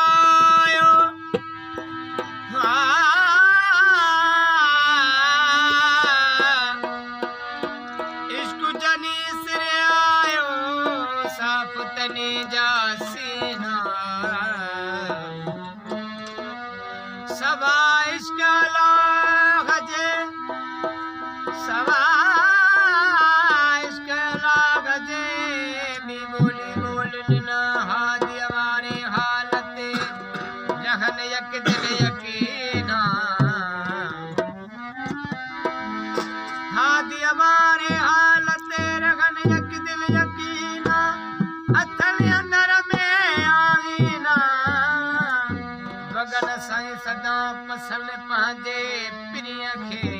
आयो इश्क जनी सिर आयो सवा सवा سدا پسل پنهنجي پريه کي